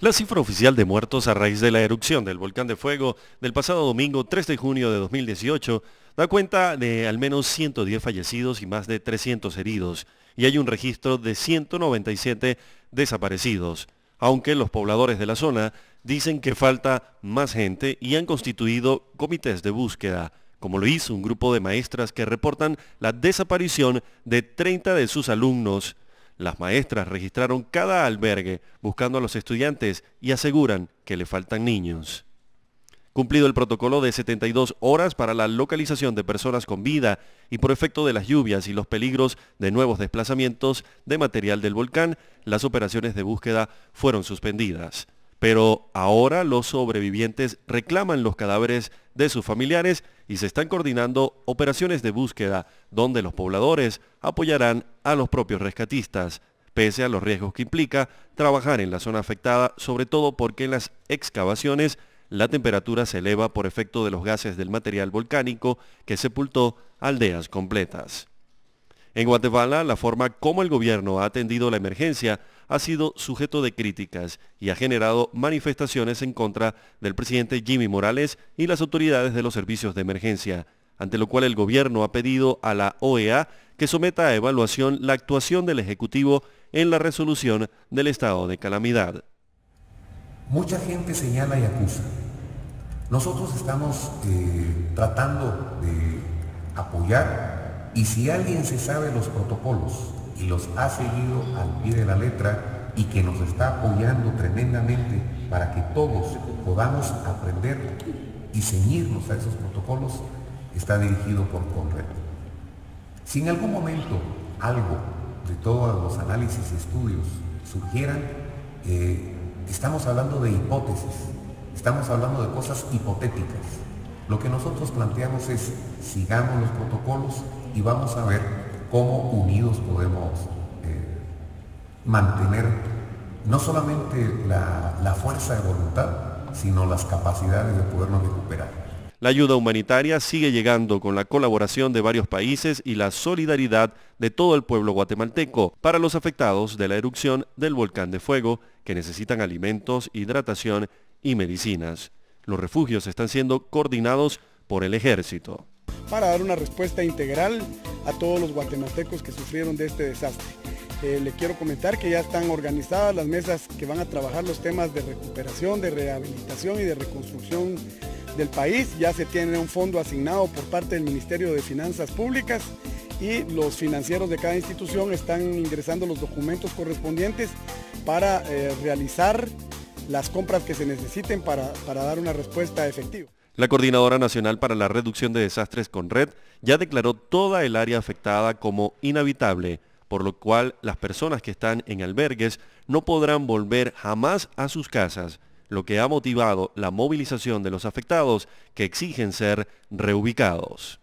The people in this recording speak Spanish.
La cifra oficial de muertos a raíz de la erupción del volcán de fuego del pasado domingo 3 de junio de 2018 da cuenta de al menos 110 fallecidos y más de 300 heridos, y hay un registro de 197 desaparecidos, aunque los pobladores de la zona dicen que falta más gente y han constituido comités de búsqueda, como lo hizo un grupo de maestras que reportan la desaparición de 30 de sus alumnos las maestras registraron cada albergue buscando a los estudiantes y aseguran que le faltan niños. Cumplido el protocolo de 72 horas para la localización de personas con vida y por efecto de las lluvias y los peligros de nuevos desplazamientos de material del volcán, las operaciones de búsqueda fueron suspendidas. Pero ahora los sobrevivientes reclaman los cadáveres de sus familiares y se están coordinando operaciones de búsqueda donde los pobladores apoyarán a los propios rescatistas, pese a los riesgos que implica trabajar en la zona afectada, sobre todo porque en las excavaciones la temperatura se eleva por efecto de los gases del material volcánico que sepultó aldeas completas. En Guatemala, la forma como el gobierno ha atendido la emergencia ha sido sujeto de críticas y ha generado manifestaciones en contra del presidente Jimmy Morales y las autoridades de los servicios de emergencia, ante lo cual el gobierno ha pedido a la OEA que someta a evaluación la actuación del Ejecutivo en la resolución del estado de calamidad. Mucha gente señala y acusa. Nosotros estamos eh, tratando de apoyar y si alguien se sabe los protocolos y los ha seguido al pie de la letra y que nos está apoyando tremendamente para que todos podamos aprender y ceñirnos a esos protocolos, está dirigido por Conred. Si en algún momento algo de todos los análisis y estudios surgieran, eh, estamos hablando de hipótesis, estamos hablando de cosas hipotéticas. Lo que nosotros planteamos es sigamos los protocolos y vamos a ver cómo unidos podemos eh, mantener no solamente la, la fuerza de voluntad, sino las capacidades de podernos recuperar. La ayuda humanitaria sigue llegando con la colaboración de varios países y la solidaridad de todo el pueblo guatemalteco para los afectados de la erupción del volcán de fuego que necesitan alimentos, hidratación y medicinas. Los refugios están siendo coordinados por el ejército para dar una respuesta integral a todos los guatemaltecos que sufrieron de este desastre. Eh, le quiero comentar que ya están organizadas las mesas que van a trabajar los temas de recuperación, de rehabilitación y de reconstrucción del país. Ya se tiene un fondo asignado por parte del Ministerio de Finanzas Públicas y los financieros de cada institución están ingresando los documentos correspondientes para eh, realizar las compras que se necesiten para, para dar una respuesta efectiva. La Coordinadora Nacional para la Reducción de Desastres con Red ya declaró toda el área afectada como inhabitable, por lo cual las personas que están en albergues no podrán volver jamás a sus casas, lo que ha motivado la movilización de los afectados que exigen ser reubicados.